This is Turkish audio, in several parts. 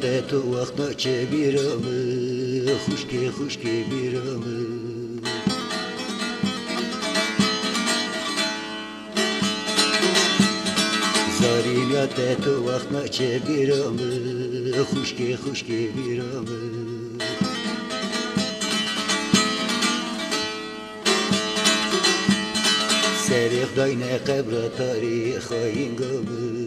te tu vakta çebiramı Huşke huşke biramı Zarin ya te tu vakta çebiramı Huşke huşke biramı Serif dayne qebra tarih hain gamı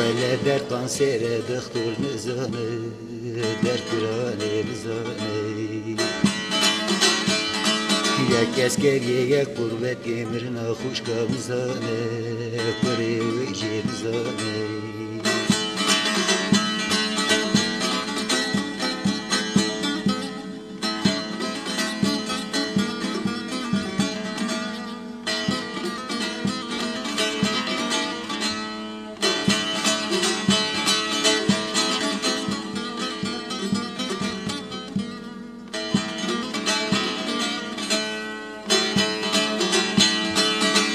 ولا در قنصير دختور نزاني در كراني نزاني يا كاسكر يا قربت كمرنا خوش كمزاني قري ويجي نزاني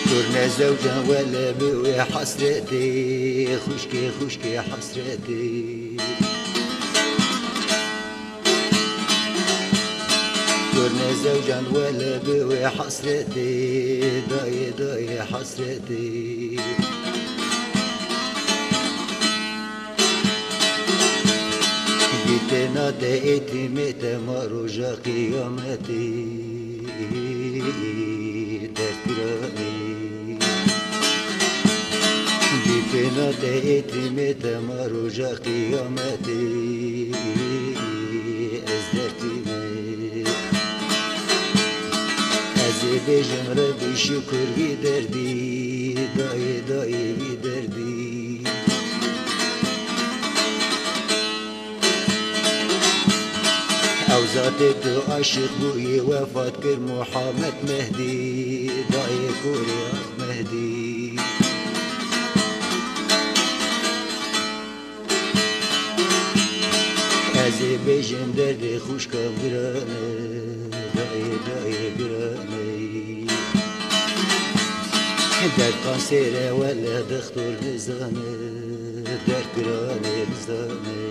كنا زوجا ولا بوي حسرتي خشكي خشكي حسرتي كنا زوجا ولا بوي حسرتي داي داي حسرتي جيتنا دقيتي ميت مروجا قيامتي تذكراني Boynuna değdi mi demar ocak kıyameti? Ezderdi mi? Ezi bejim rebi şükür giderdi Dayı dayı giderdi. Avzade tu aşık bu vefat kır Muhammed Mehdi Dayı Kurya Mehdi. ازي بيجم دردي خوش كم گرانه داي داي گرانه در قنصيرة ولا دكتور نزانه در گرانه نزانه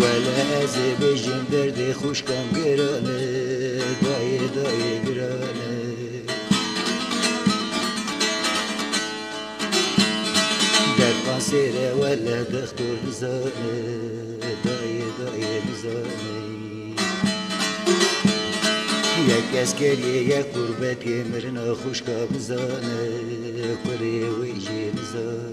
ولا ازي بجم دردي خوش كم گرانه داي داي گرانه دك قصيرة ولا دختر زاني دعي دعي بزاني يك اسكري يا قربتي مرنا خشكا بزاني قري ويجي بزاني